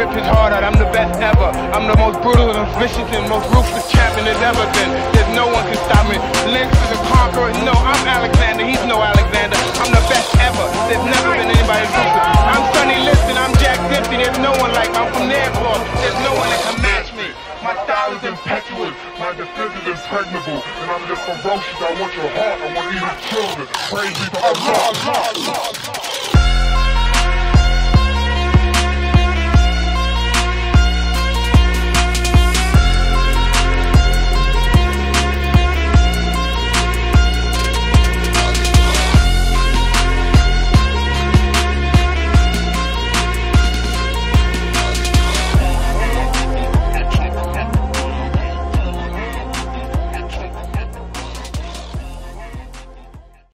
ripped his heart out. I'm the best ever. I'm the most brutal and vicious and most ruthless champion there's ever been. There's no one can stop me. Lynx is a conqueror. No, I'm Alexander. He's no Alexander. I'm the best ever. There's never been anybody ruthless. I'm Sonny Liston. I'm Jack Dempsey. There's no one like me. I'm from the. There's no one that can match me. My style is impetuous, my defense is impregnable, and I'm just ferocious. I want your heart, I want to your children. Crazy, but I'm not.